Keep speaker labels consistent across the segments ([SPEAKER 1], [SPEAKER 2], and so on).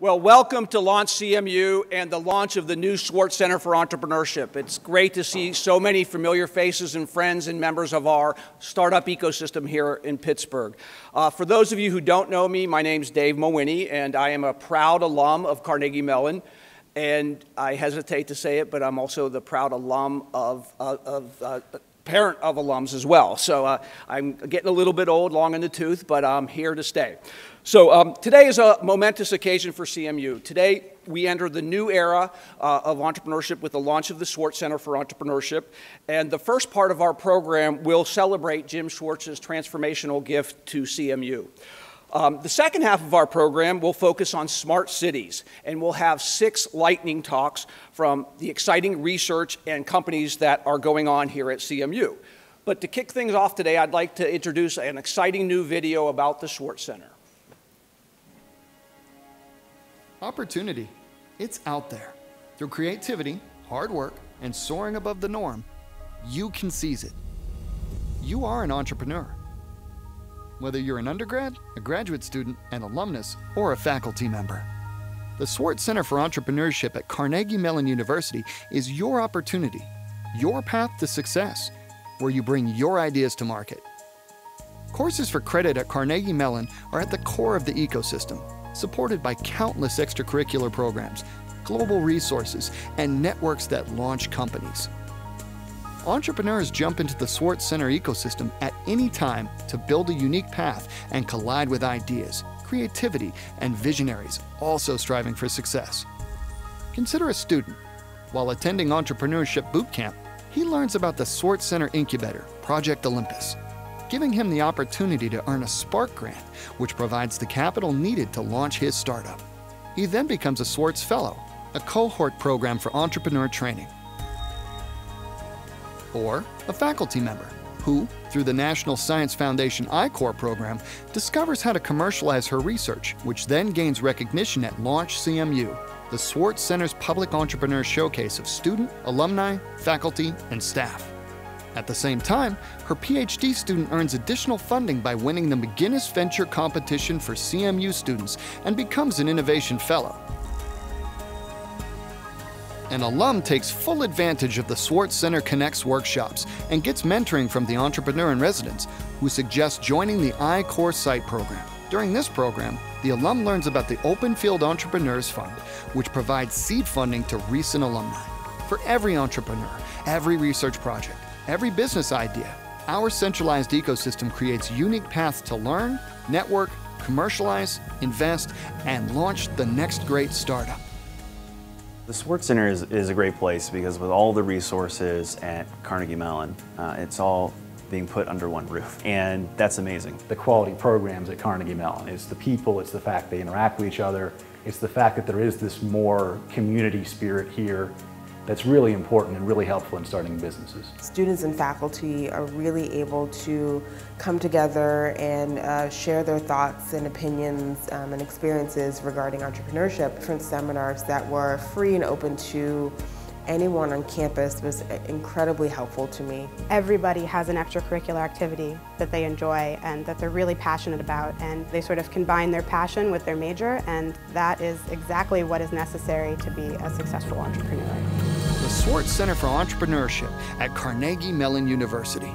[SPEAKER 1] Well, welcome to Launch CMU and the launch of the new Swartz Center for Entrepreneurship. It's great to see so many familiar faces and friends and members of our startup ecosystem here in Pittsburgh. Uh, for those of you who don't know me, my name's Dave Mawhinney, and I am a proud alum of Carnegie Mellon. And I hesitate to say it, but I'm also the proud alum of, uh, of uh, parent of alums as well. So uh, I'm getting a little bit old, long in the tooth, but I'm here to stay. So um, today is a momentous occasion for CMU. Today we enter the new era uh, of entrepreneurship with the launch of the Swartz Center for Entrepreneurship. And the first part of our program will celebrate Jim Swartz's transformational gift to CMU. Um, the second half of our program will focus on smart cities, and we'll have six lightning talks from the exciting research and companies that are going on here at CMU. But to kick things off today, I'd like to introduce an exciting new video about the Swartz Center.
[SPEAKER 2] Opportunity. It's out there. Through creativity, hard work, and soaring above the norm, you can seize it. You are an entrepreneur. Whether you're an undergrad, a graduate student, an alumnus, or a faculty member. The Swartz Center for Entrepreneurship at Carnegie Mellon University is your opportunity, your path to success, where you bring your ideas to market. Courses for credit at Carnegie Mellon are at the core of the ecosystem supported by countless extracurricular programs, global resources, and networks that launch companies. Entrepreneurs jump into the Swartz Center ecosystem at any time to build a unique path and collide with ideas, creativity, and visionaries also striving for success. Consider a student. While attending Entrepreneurship Bootcamp, he learns about the Swartz Center Incubator, Project Olympus, giving him the opportunity to earn a Spark grant, which provides the capital needed to launch his startup. He then becomes a Swartz Fellow, a cohort program for entrepreneur training. Or a faculty member who, through the National Science Foundation I-Corps program, discovers how to commercialize her research, which then gains recognition at Launch CMU, the Swartz Center's public entrepreneur showcase of student, alumni, faculty, and staff. At the same time, her PhD student earns additional funding by winning the McGinnis Venture Competition for CMU students and becomes an Innovation Fellow. An alum takes full advantage of the Swartz Center Connects workshops and gets mentoring from the entrepreneur in residence who suggests joining the I-Corps Site program. During this program, the alum learns about the Open Field Entrepreneurs Fund, which provides seed funding to recent alumni. For every entrepreneur, every research project, every business idea, our centralized ecosystem creates unique paths to learn, network, commercialize, invest, and launch the next great startup.
[SPEAKER 3] The Swartz Center is, is a great place because with all the resources at Carnegie Mellon, uh, it's all being put under one roof, and that's amazing.
[SPEAKER 4] The quality programs at Carnegie Mellon, it's the people, it's the fact they interact with each other, it's the fact that there is this more community spirit here that's really important and really helpful in starting businesses.
[SPEAKER 5] Students and faculty are really able to come together and uh, share their thoughts and opinions um, and experiences regarding entrepreneurship. Different seminars that were free and open to anyone on campus was incredibly helpful to me.
[SPEAKER 6] Everybody has an extracurricular activity that they enjoy and that they're really passionate about and they sort of combine their passion with their major and that is exactly what is necessary to be a successful entrepreneur.
[SPEAKER 2] The Swartz Center for Entrepreneurship at Carnegie Mellon University.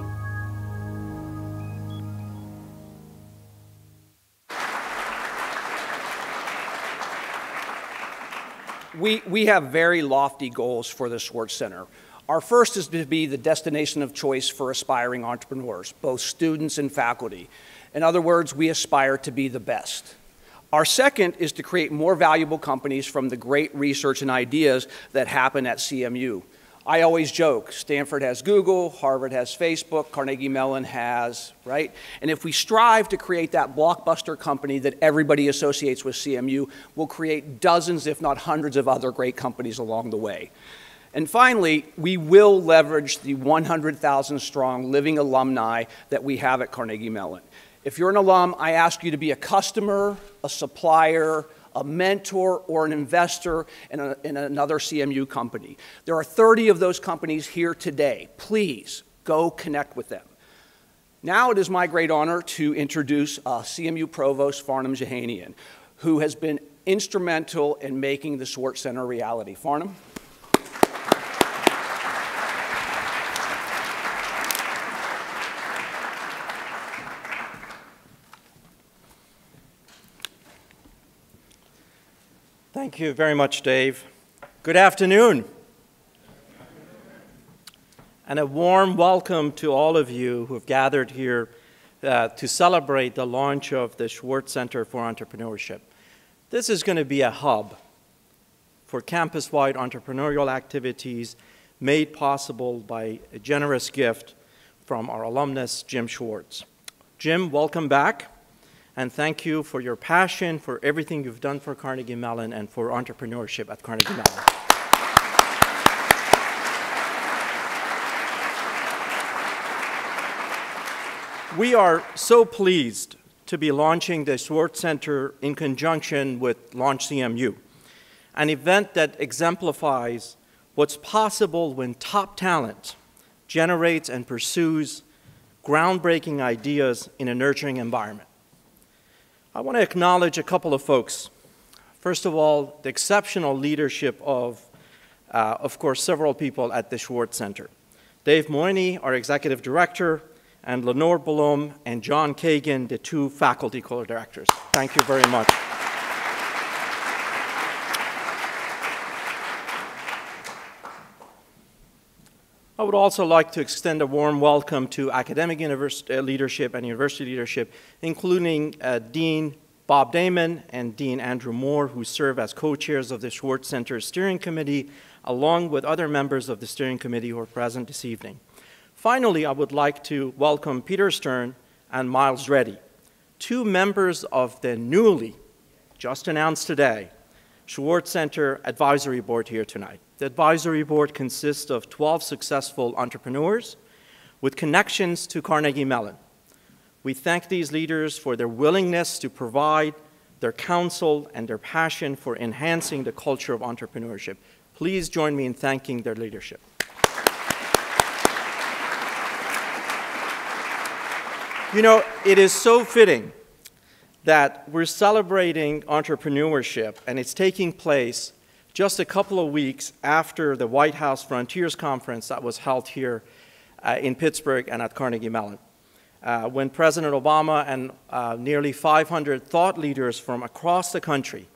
[SPEAKER 1] We, we have very lofty goals for the Swartz Center. Our first is to be the destination of choice for aspiring entrepreneurs, both students and faculty. In other words, we aspire to be the best. Our second is to create more valuable companies from the great research and ideas that happen at CMU. I always joke, Stanford has Google, Harvard has Facebook, Carnegie Mellon has, right? And if we strive to create that blockbuster company that everybody associates with CMU, we'll create dozens, if not hundreds of other great companies along the way. And finally, we will leverage the 100,000 strong living alumni that we have at Carnegie Mellon. If you're an alum, I ask you to be a customer, a supplier, a mentor, or an investor in, a, in another CMU company. There are 30 of those companies here today. Please go connect with them. Now it is my great honor to introduce uh, CMU Provost Farnam Jahanian, who has been instrumental in making the Swartz Center a reality. Farnam?
[SPEAKER 7] Thank you very much, Dave. Good afternoon. And a warm welcome to all of you who have gathered here uh, to celebrate the launch of the Swartz Center for Entrepreneurship. This is going to be a hub for campus wide entrepreneurial activities made possible by a generous gift from our alumnus, Jim Swartz. Jim, welcome back and thank you for your passion, for everything you've done for Carnegie Mellon and for entrepreneurship at Carnegie Mellon. We are so pleased to be launching the Swartz Center in conjunction with Launch CMU, an event that exemplifies what's possible when top talent generates and pursues groundbreaking ideas in a nurturing environment. I want to acknowledge a couple of folks. First of all, the exceptional leadership of, uh, of course, several people at the Swartz Center. Dave Mooney, our executive director, and Lenore Blum and John Cagan, the two faculty co-directors. Thank you very much. I would also like to extend a warm welcome to academic uh, leadership and university leadership, including uh, Dean Bob Dammon and Dean Andrew Moore, who serve as co-chairs of the Swartz Center Steering Committee, along with other members of the steering committee who are present this evening. Finally, I would like to welcome Peter Stern and Miles Reddy, two members of the newly, just announced today, Swartz Center Advisory Board here tonight. The advisory board consists of 12 successful entrepreneurs with connections to Carnegie Mellon. We thank these leaders for their willingness to provide their counsel and their passion for enhancing the culture of entrepreneurship. Please join me in thanking their leadership. You know, it is so fitting that we're celebrating entrepreneurship and it's taking place just a couple of weeks after the White House Frontiers Conference that was held here uh, in Pittsburgh and at Carnegie Mellon, uh, when President Obama and uh, nearly 500 thought leaders from across the country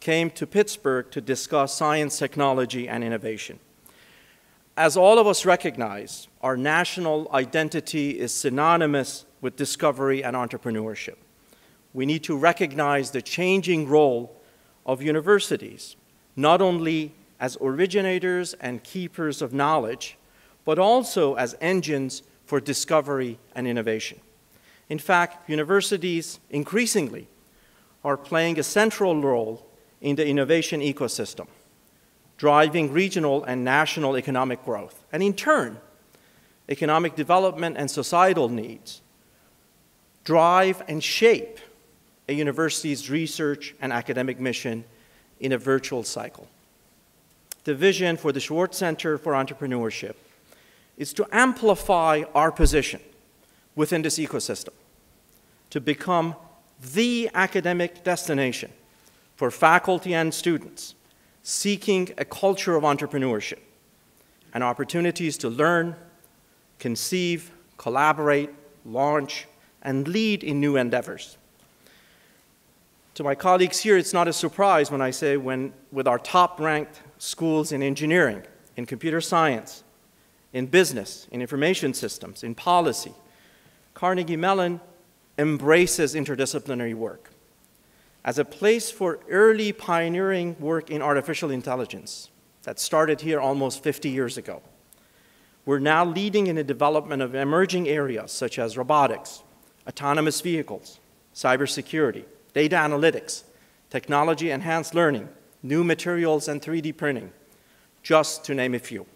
[SPEAKER 7] came to Pittsburgh to discuss science, technology, and innovation. As all of us recognize, our national identity is synonymous with discovery and entrepreneurship. We need to recognize the changing role of universities not only as originators and keepers of knowledge, but also as engines for discovery and innovation. In fact, universities increasingly are playing a central role in the innovation ecosystem, driving regional and national economic growth, and in turn, economic development and societal needs drive and shape a university's research and academic mission in a virtual cycle. The vision for the Swartz Center for Entrepreneurship is to amplify our position within this ecosystem, to become the academic destination for faculty and students seeking a culture of entrepreneurship and opportunities to learn, conceive, collaborate, launch, and lead in new endeavors. To my colleagues here, it's not a surprise when I say when with our top-ranked schools in engineering, in computer science, in business, in information systems, in policy, Carnegie Mellon embraces interdisciplinary work as a place for early pioneering work in artificial intelligence that started here almost 50 years ago. We're now leading in the development of emerging areas such as robotics, autonomous vehicles, cybersecurity, data analytics, technology enhanced learning, new materials and 3D printing, just to name a few.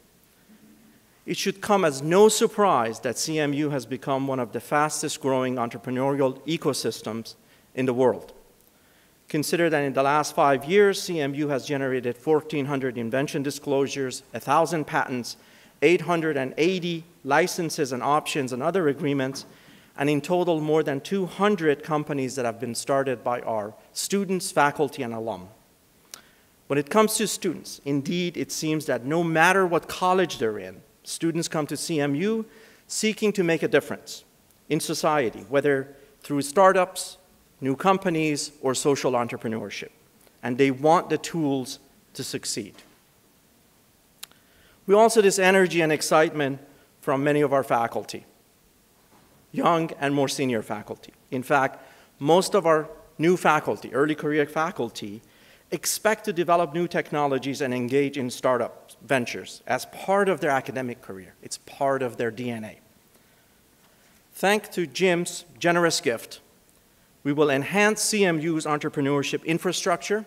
[SPEAKER 7] It should come as no surprise that CMU has become one of the fastest growing entrepreneurial ecosystems in the world. Consider that in the last five years, CMU has generated 1,400 invention disclosures, 1,000 patents, 880 licenses and options and other agreements, and in total, more than 200 companies that have been started by our students, faculty, and alum. When it comes to students, indeed, it seems that no matter what college they're in, students come to CMU seeking to make a difference in society, whether through startups, new companies, or social entrepreneurship. And they want the tools to succeed. We also this energy and excitement from many of our faculty, young and more senior faculty. In fact, most of our new faculty, early career faculty, expect to develop new technologies and engage in startup ventures as part of their academic career. It's part of their DNA. Thanks to Jim's generous gift, we will enhance CMU's entrepreneurship infrastructure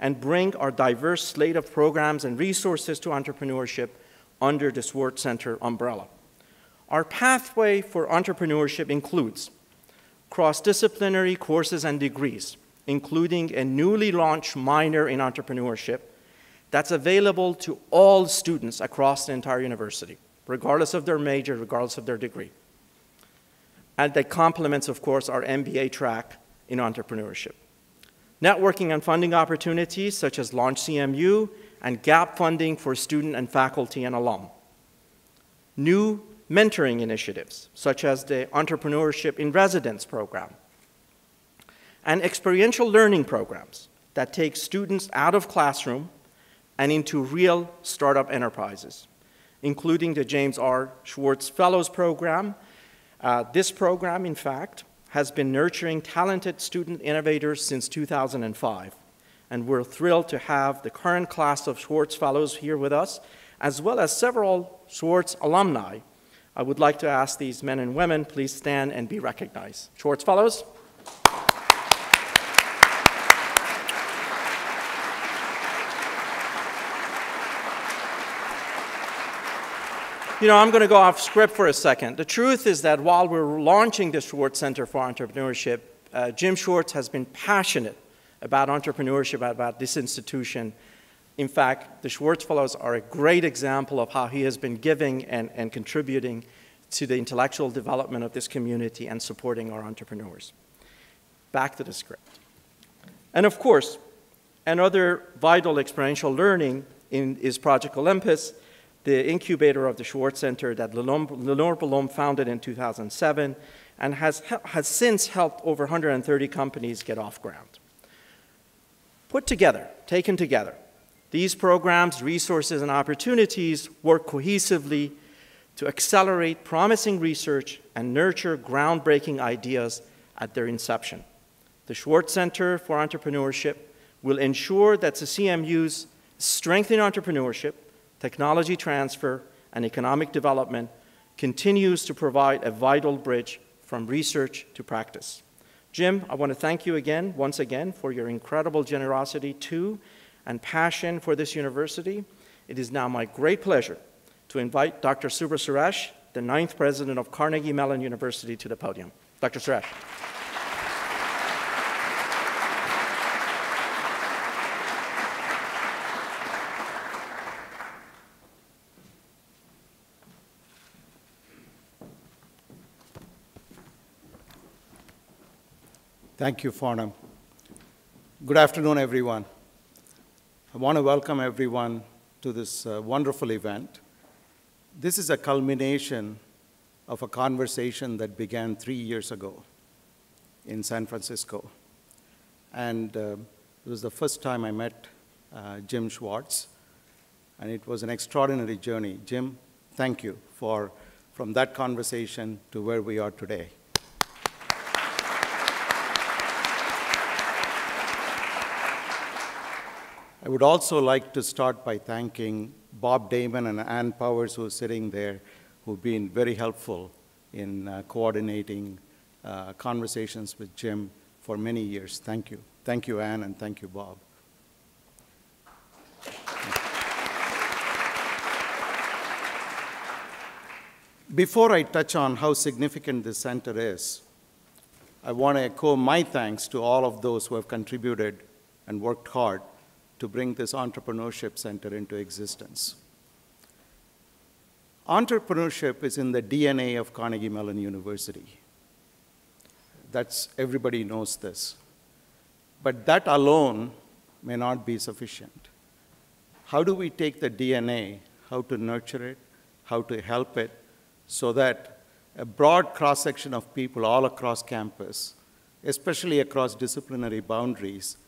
[SPEAKER 7] and bring our diverse slate of programs and resources to entrepreneurship under the Swartz Center umbrella. Our pathway for entrepreneurship includes cross-disciplinary courses and degrees, including a newly launched minor in entrepreneurship that's available to all students across the entire university, regardless of their major, regardless of their degree. And that complements, of course, our MBA track in entrepreneurship. Networking and funding opportunities such as Launch CMU and gap funding for student and faculty and alum. New mentoring initiatives such as the Entrepreneurship in Residence program. And experiential learning programs that take students out of classroom and into real startup enterprises, including the James R. Swartz Fellows Program. Uh, this program, in fact, has been nurturing talented student innovators since 2005. And we're thrilled to have the current class of Swartz Fellows here with us, as well as several Swartz alumni. I would like to ask these men and women, please stand and be recognized. Swartz Fellows. You know, I'm going to go off script for a second. The truth is that while we're launching the Swartz Center for Entrepreneurship, uh, Jim Swartz has been passionate about entrepreneurship, about this institution. In fact, the Swartz Fellows are a great example of how he has been giving and, and contributing to the intellectual development of this community and supporting our entrepreneurs. Back to the script. And of course, another vital experiential learning in, is Project Olympus, the incubator of the Swartz Center that Lenore Blum founded in 2007 and has, has since helped over 130 companies get off ground. Put together, taken together, these programs, resources, and opportunities work cohesively to accelerate promising research and nurture groundbreaking ideas at their inception. The Swartz Center for Entrepreneurship will ensure that the CMU's strengthen entrepreneurship technology transfer, and economic development continues to provide a vital bridge from research to practice. Jim, I want to thank you again, once again, for your incredible generosity to and passion for this university. It is now my great pleasure to invite Dr. Subra Suresh, the ninth president of Carnegie Mellon University, to the podium. Dr. Suresh.
[SPEAKER 8] Thank you, Farnam. Good afternoon, everyone. I want to welcome everyone to this uh, wonderful event. This is a culmination of a conversation that began three years ago in San Francisco. And uh, it was the first time I met uh, Jim Swartz, and it was an extraordinary journey. Jim, thank you for from that conversation to where we are today. I would also like to start by thanking Bob Dammon and Ann Powers, who are sitting there, who've been very helpful in uh, coordinating uh, conversations with Jim for many years. Thank you. Thank you, Ann, and thank you, Bob. Before I touch on how significant this center is, I want to echo my thanks to all of those who have contributed and worked hard to bring this entrepreneurship center into existence. Entrepreneurship is in the DNA of Carnegie Mellon University. That's, everybody knows this. But that alone may not be sufficient. How do we take the DNA, how to nurture it, how to help it, so that a broad cross section of people all across campus, especially across disciplinary boundaries,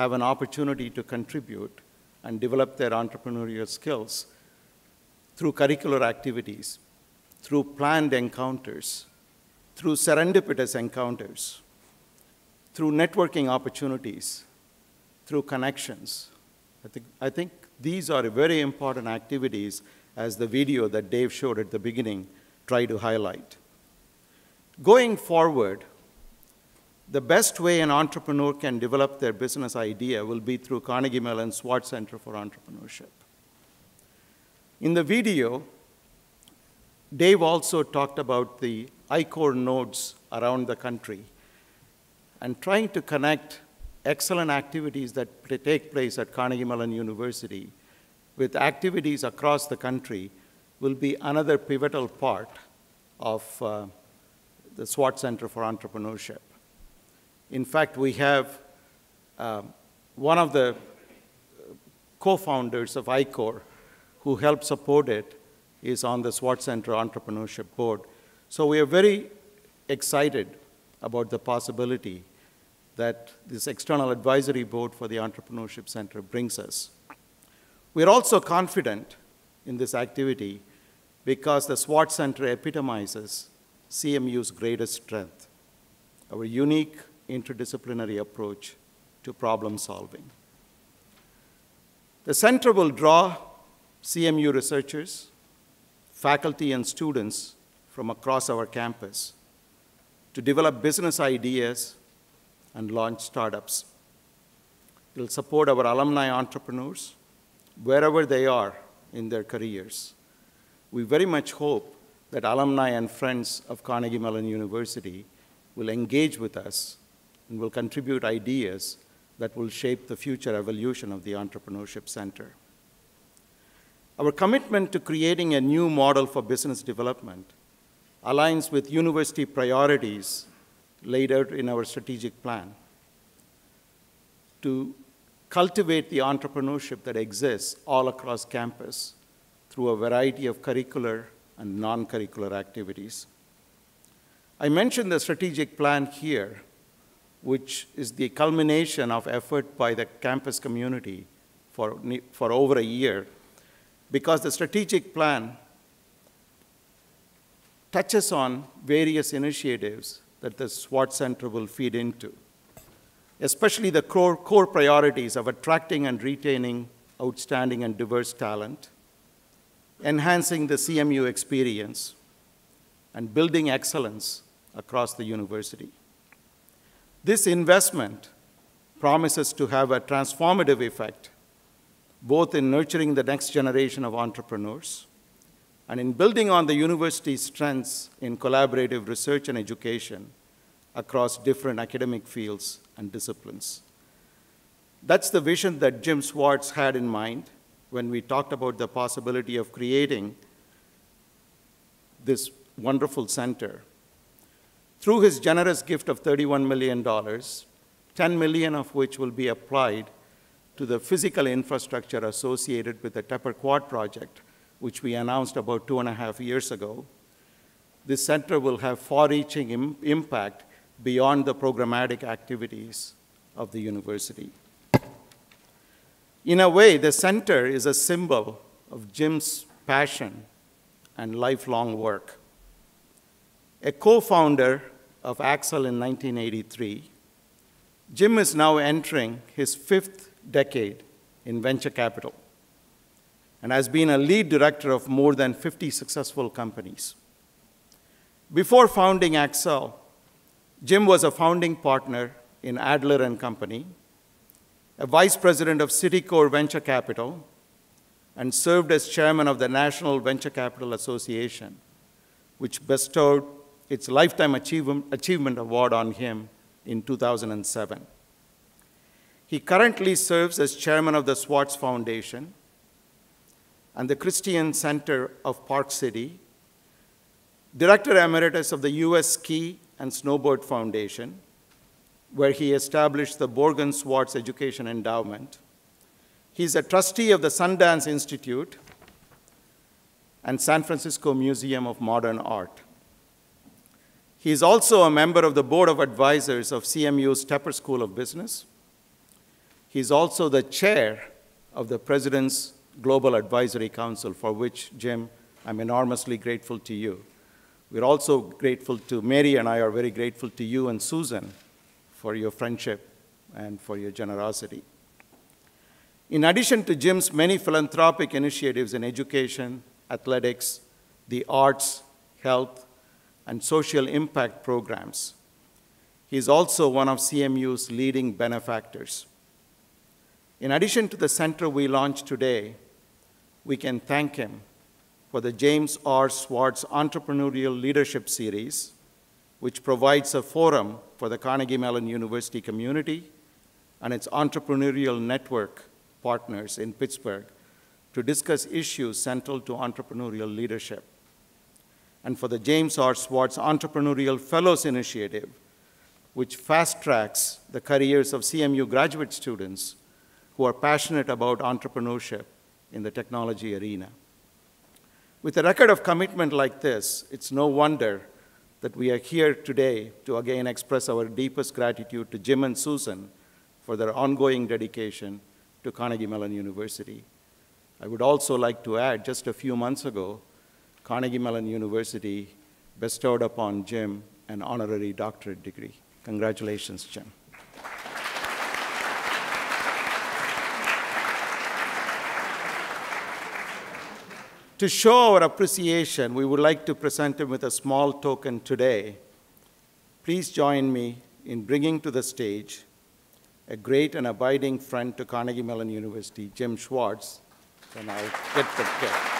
[SPEAKER 8] have an opportunity to contribute and develop their entrepreneurial skills through curricular activities, through planned encounters, through serendipitous encounters, through networking opportunities, through connections. I think, I think these are very important activities as the video that Dave showed at the beginning try to highlight. Going forward, the best way an entrepreneur can develop their business idea will be through Carnegie Mellon Swartz Center for Entrepreneurship. In the video, Dave also talked about the I-Corps nodes around the country and trying to connect excellent activities that take place at Carnegie Mellon University with activities across the country will be another pivotal part of uh, the Swartz Center for Entrepreneurship. In fact, we have uh, one of the co-founders of I-Corps who helped support it is on the Swartz Center Entrepreneurship Board. So we are very excited about the possibility that this external advisory board for the Entrepreneurship Center brings us. We're also confident in this activity because the Swartz Center epitomizes CMU's greatest strength, our unique interdisciplinary approach to problem solving. The center will draw CMU researchers, faculty, and students from across our campus to develop business ideas and launch startups. It will support our alumni entrepreneurs wherever they are in their careers. We very much hope that alumni and friends of Carnegie Mellon University will engage with us and will contribute ideas that will shape the future evolution of the Entrepreneurship Center. Our commitment to creating a new model for business development aligns with university priorities laid out in our strategic plan to cultivate the entrepreneurship that exists all across campus through a variety of curricular and non-curricular activities. I mentioned the strategic plan here, which is the culmination of effort by the campus community for, for over a year, because the strategic plan touches on various initiatives that the Swartz Center will feed into, especially the core, core priorities of attracting and retaining outstanding and diverse talent, enhancing the CMU experience, and building excellence across the university. This investment promises to have a transformative effect, both in nurturing the next generation of entrepreneurs and in building on the university's strengths in collaborative research and education across different academic fields and disciplines. That's the vision that Jim Swartz had in mind when we talked about the possibility of creating this wonderful center. Through his generous gift of $31 million, 10 million of which will be applied to the physical infrastructure associated with the Tepper Quad project, which we announced about two and a half years ago, this center will have far-reaching Im impact beyond the programmatic activities of the university. In a way, the center is a symbol of Jim's passion and lifelong work. A co-founder of Accel in 1983, Jim is now entering his fifth decade in venture capital and has been a lead director of more than 50 successful companies. Before founding Accel, Jim was a founding partner in Adler and Company, a vice president of Citicorp Venture Capital, and served as chairman of the National Venture Capital Association, which bestowed its Lifetime Achievement Award on him in 2007. He currently serves as chairman of the Swartz Foundation, and the Christian Center of Park City, Director Emeritus of the U.S. Ski and Snowboard Foundation, where he established the Borgen Swartz Education Endowment. He's a trustee of the Sundance Institute and San Francisco Museum of Modern Art. He is also a member of the Board of Advisors of CMU's Tepper School of Business. He is also the chair of the President's Global Advisory Council, for which, Jim, I'm enormously grateful to you. We're also grateful to, Mary and I are very grateful to you and Susan for your friendship and for your generosity. In addition to Jim's many philanthropic initiatives in education, athletics, the arts, health, and social impact programs, he is also one of CMU's leading benefactors. In addition to the center we launched today, we can thank him for the James R. Swartz Entrepreneurial Leadership Series, which provides a forum for the Carnegie Mellon University community and its entrepreneurial network partners in Pittsburgh to discuss issues central to entrepreneurial leadership. And for the James R. Swartz Entrepreneurial Fellows Initiative, which fast tracks the careers of CMU graduate students who are passionate about entrepreneurship in the technology arena. With a record of commitment like this, it's no wonder that we are here today to again express our deepest gratitude to Jim and Susan for their ongoing dedication to Carnegie Mellon University. I would also like to add, just a few months ago, Carnegie Mellon University bestowed upon Jim an honorary doctorate degree. Congratulations, Jim. To show our appreciation, we would like to present him with a small token today. Please join me in bringing to the stage a great and abiding friend to Carnegie Mellon University, Jim Swartz, and I'll get the gift.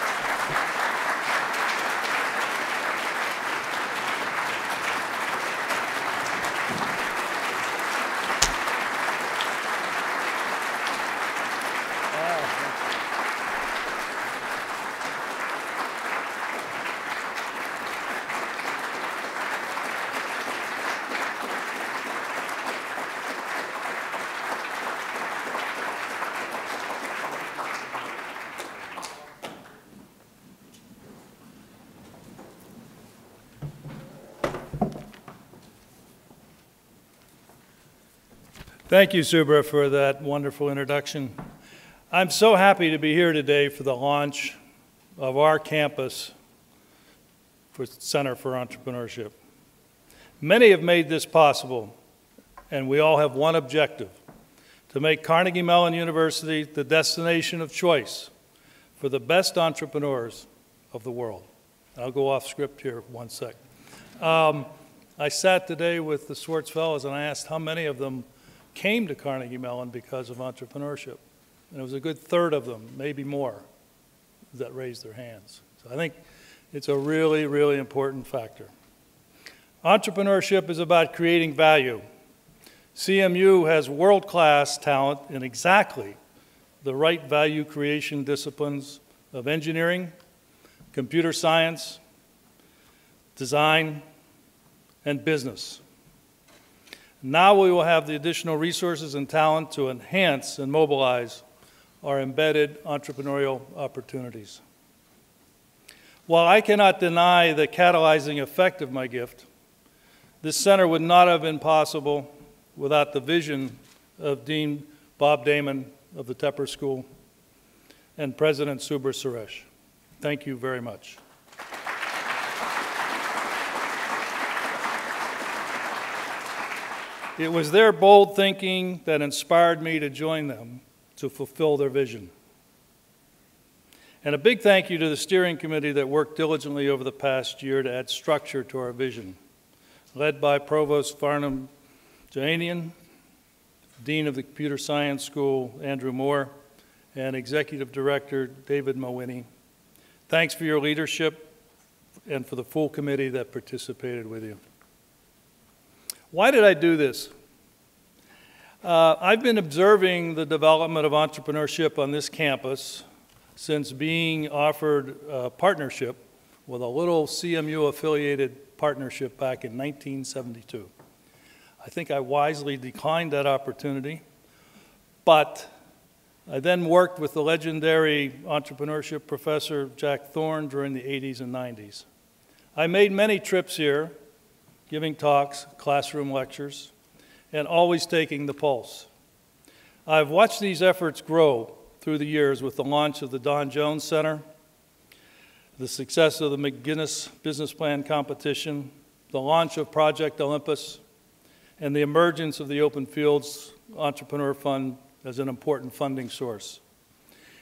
[SPEAKER 9] Thank you, Subra, for that wonderful introduction. I'm so happy to be here today for the launch of our campus for Center for Entrepreneurship. Many have made this possible, and we all have one objective, to make Carnegie Mellon University the destination of choice for the best entrepreneurs of the world. I'll go off script here one sec. Um, I sat today with the Swartz Fellows and I asked how many of them came to Carnegie Mellon because of entrepreneurship. And it was a good third of them, maybe more, that raised their hands. So I think it's a really, really important factor. Entrepreneurship is about creating value. CMU has world-class talent in exactly the right value creation disciplines of engineering, computer science, design, and business. Now we will have the additional resources and talent to enhance and mobilize our embedded entrepreneurial opportunities. While I cannot deny the catalyzing effect of my gift, this center would not have been possible without the vision of Dean Bob Dammon of the Tepper School and President Subra Suresh. Thank you very much. It was their bold thinking that inspired me to join them to fulfill their vision. And a big thank you to the steering committee that worked diligently over the past year to add structure to our vision, led by Provost Farnam Jahanian, Dean of the Computer Science School, Andrew Moore, and Executive Director David Mawhinney. Thanks for your leadership and for the full committee that participated with you. Why did I do this? Uh, I've been observing the development of entrepreneurship on this campus since being offered a partnership with a little CMU affiliated partnership back in 1972. I think I wisely declined that opportunity, but I then worked with the legendary entrepreneurship professor Jack Thorne during the 80s and 90s. I made many trips here, giving talks, classroom lectures, and always taking the pulse. I've watched these efforts grow through the years with the launch of the Don Jones Center, the success of the McGinnis Business Plan Competition, the launch of Project Olympus, and the emergence of the Open Fields Entrepreneur Fund as an important funding source.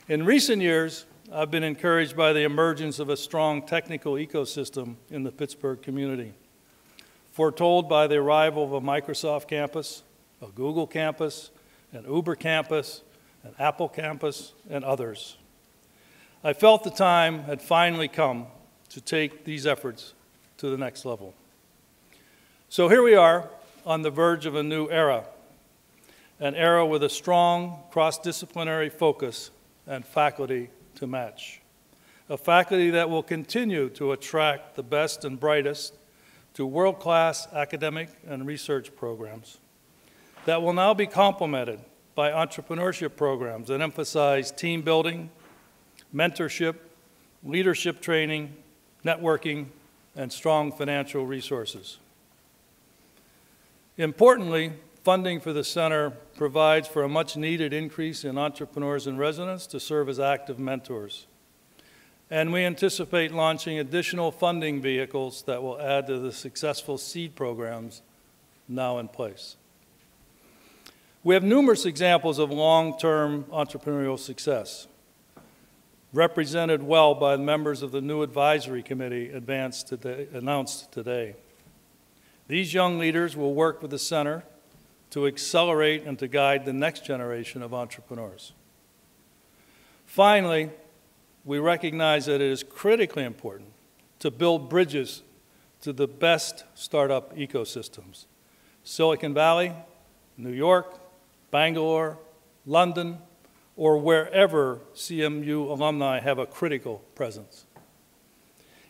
[SPEAKER 9] In recent years, I've been encouraged by the emergence of a strong technical ecosystem in the Pittsburgh community, foretold by the arrival of a Microsoft campus, a Google campus, an Uber campus, an Apple campus, and others. I felt the time had finally come to take these efforts to the next level. So here we are on the verge of a new era an era with a strong cross-disciplinary focus and faculty to match. A faculty that will continue to attract the best and brightest to world-class academic and research programs that will now be complemented by entrepreneurship programs that emphasize team building, mentorship, leadership training, networking, and strong financial resources. Importantly, Funding for the center provides for a much needed increase in entrepreneurs in residence to serve as active mentors. And we anticipate launching additional funding vehicles that will add to the successful seed programs now in place. We have numerous examples of long-term entrepreneurial success, represented well by members of the new advisory committee today, announced today. These young leaders will work with the center to accelerate and to guide the next generation of entrepreneurs. Finally, we recognize that it is critically important to build bridges to the best startup ecosystems. Silicon Valley, New York, Bangalore, London, or wherever CMU alumni have a critical presence.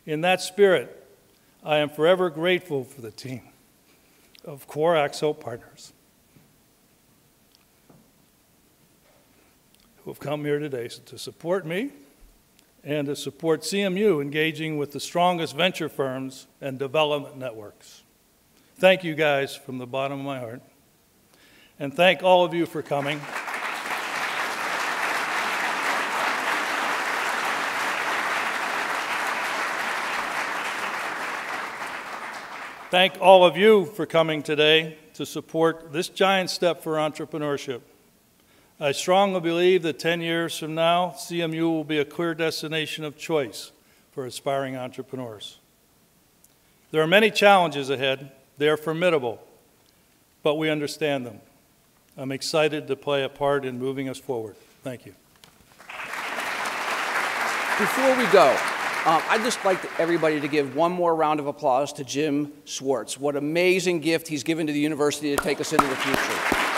[SPEAKER 9] In that spirit, I am forever grateful for the team of Core Accel partners who have come here today to support me and to support CMU engaging with the strongest venture firms and development networks. Thank you guys from the bottom of my heart. And thank all of you for coming. Thank all of you for coming today to support this giant step for entrepreneurship. I strongly believe that 10 years from now, CMU will be a clear destination of choice for aspiring entrepreneurs. There are many challenges ahead. They are formidable, but we understand them. I'm excited to play a part in moving us forward. Thank you.
[SPEAKER 1] Before we go, um, I'd just like everybody to give one more round of applause to Jim Swartz. What amazing gift he's given to the university to take us into the future.